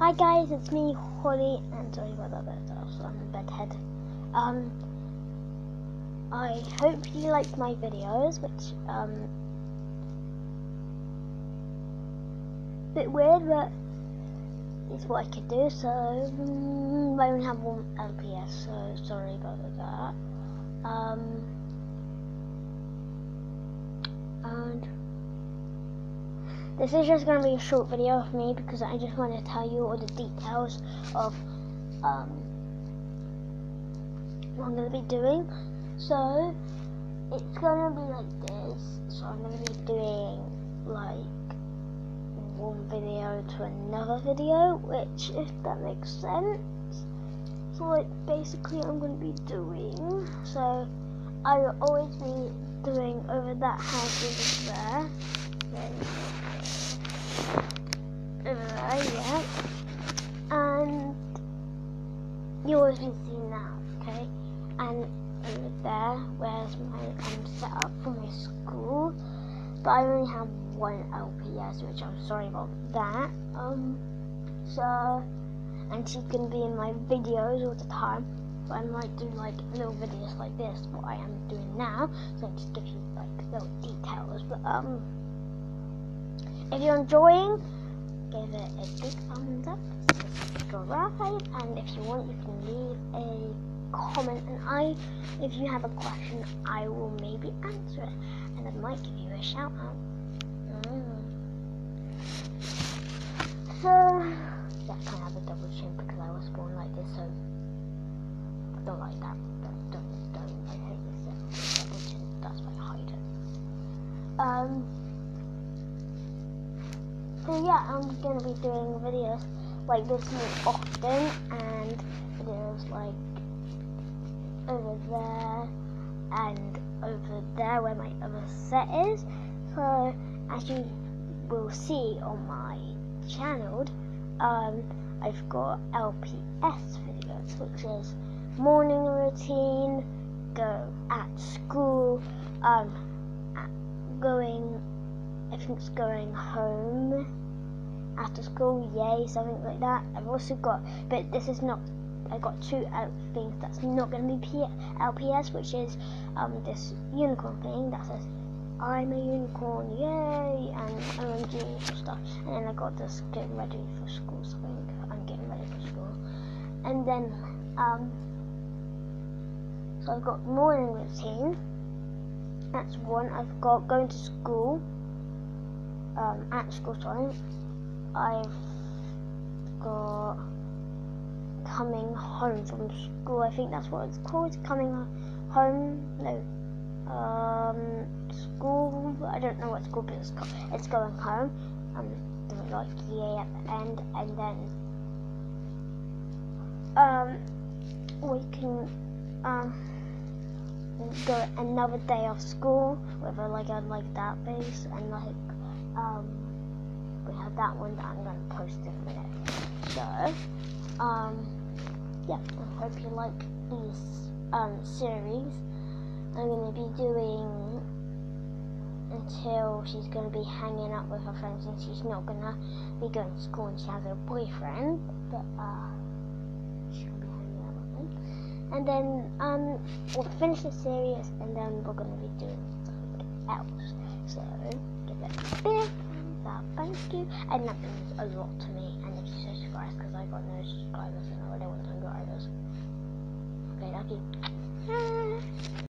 Hi guys, it's me, Holly, and sorry about that, but I'm a bedhead. Um, I hope you liked my videos, which, um, bit weird, but it's what I could do, so mm, I only have one LPS, so sorry about that. Um, this is just going to be a short video of me because I just want to tell you all the details of um, what I'm going to be doing. So it's going to be like this. So I'm going to be doing like one video to another video, which if that makes sense. So like basically I'm going to be doing. So I will always be doing over that house over there. There, yeah. And you always be seeing that, okay? And over there, where's my um, set up for my school. But I only have one LPS, which I'm sorry about that. Um, so, and she's gonna be in my videos all the time. But I might do like little videos like this, what I am doing now. So I just give you like little details. But um, if you're enjoying, give it a big thumbs up, subscribe, and if you want, you can leave a comment. And I, if you have a question, I will maybe answer it, and I might give you a shout out. Mm. So, yeah, I kind of have a double chin because I was born like this, so don't like that. Don't, don't, don't. I hate this double chin. That's why I hide it. Um. So yeah, I'm gonna be doing videos like this more often, and videos like over there and over there where my other set is. So as you will see on my channel, um, I've got LPS videos, which is morning routine, go at school, um, going, I think it's going home after school, yay, something like that. I've also got, but this is not I got two out things that's not going to be P- LPS, which is um, this unicorn thing that says I'm a unicorn, yay, and OMG stuff. And then I got this getting ready for school, so I'm getting ready for school. And then, um, so I've got morning routine. That's one. I've got going to school. Um, at school, time, I've got coming home from school. I think that's what it's called. Coming home. No. Um, school. I don't know what school, but it's, it's going home. Um, like yay at the end, and then um, we can um go another day of school a like a like that base and like um we have that one that I'm gonna post in a minute. So um yeah, I hope you like this um, series. I'm going to be doing until she's going to be hanging out with her friends and she's not going to be going to school and she has a boyfriend. But uh, she'll be hanging out with. And then um, we'll finish the series and then we're going to be doing else. So, so thank you, and that means a lot to me. And if you subscribe, because I got no subscribers and I really want subscribers. Okay, lucky.